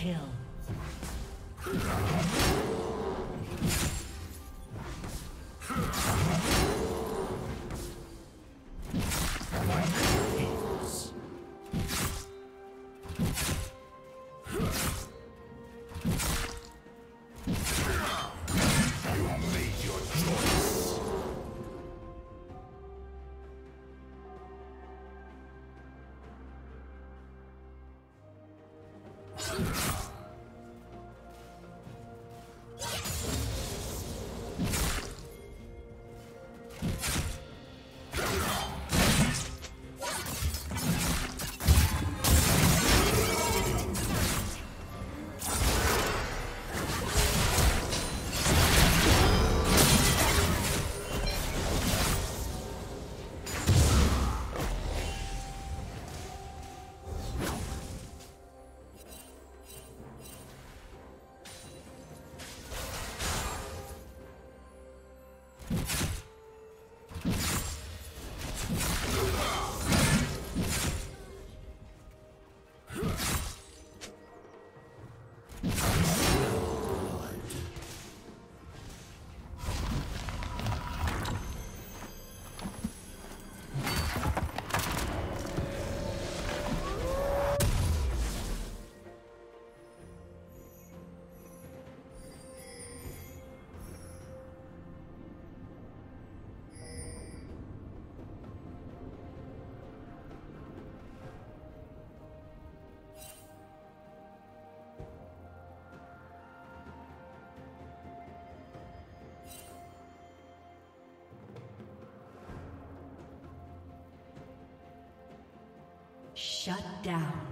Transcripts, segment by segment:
kill. Shut down.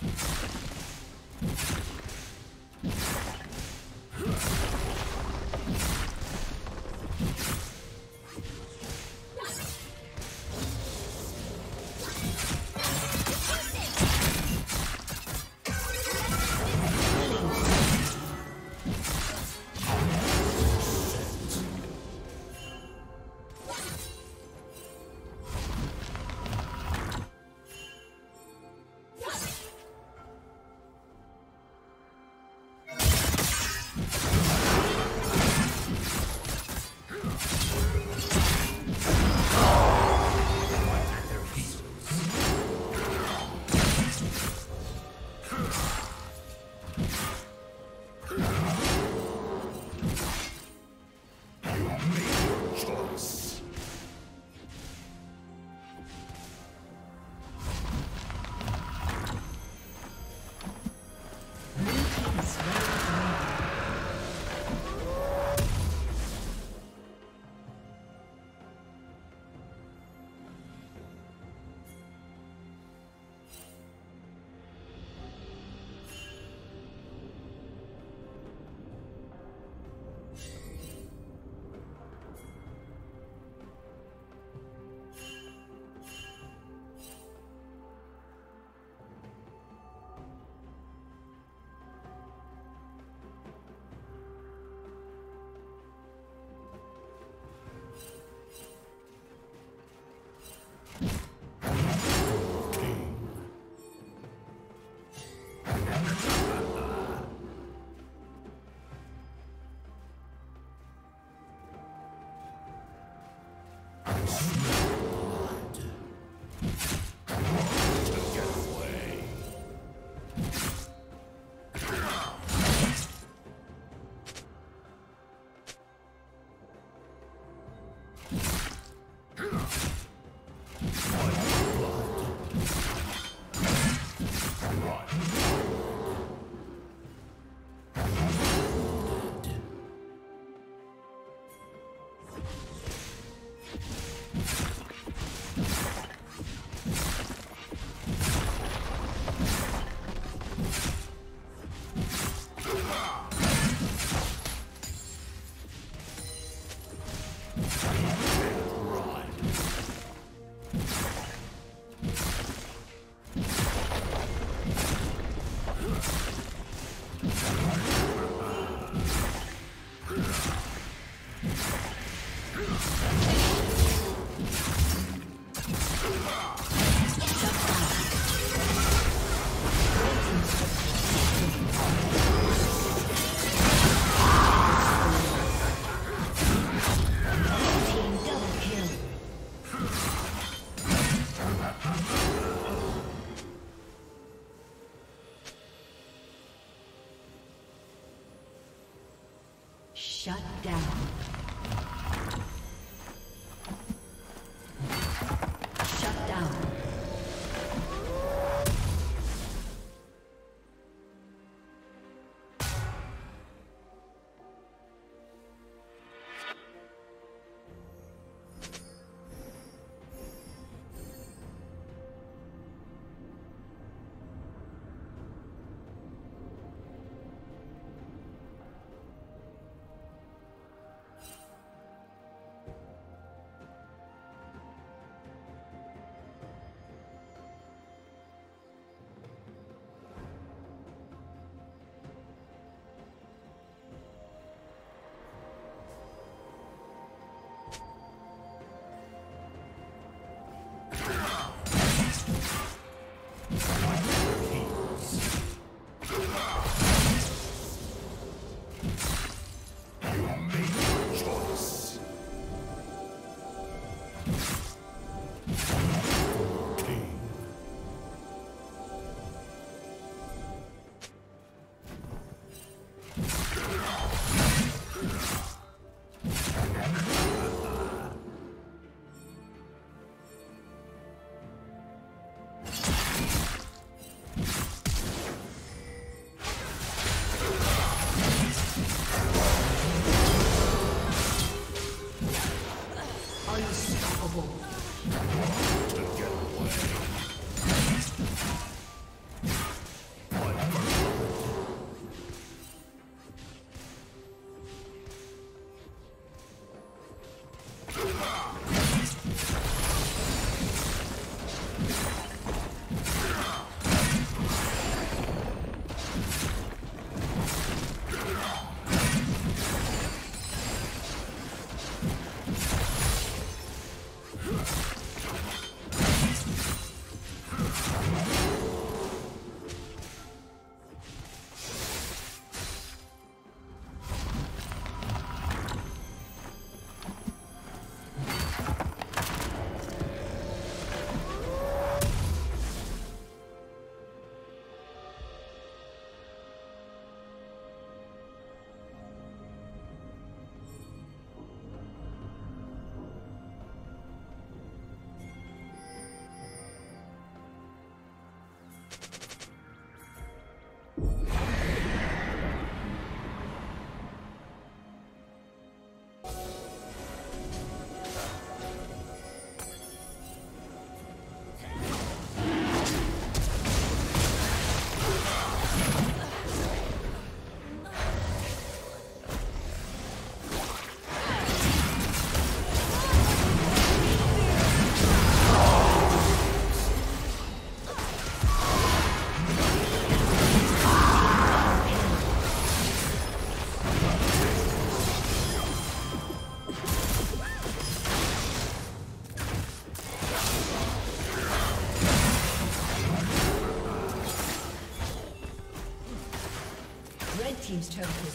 you Okay.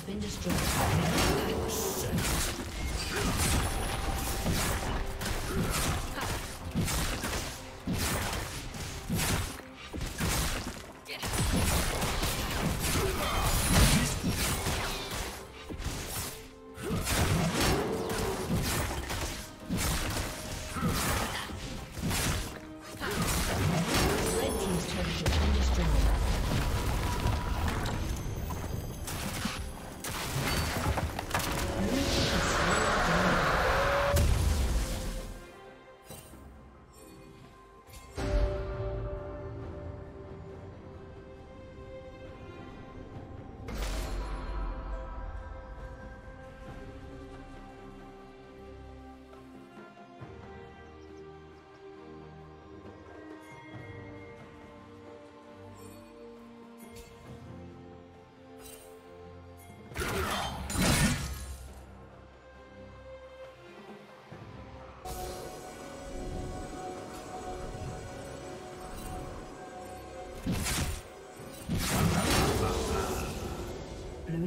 Been destroyed.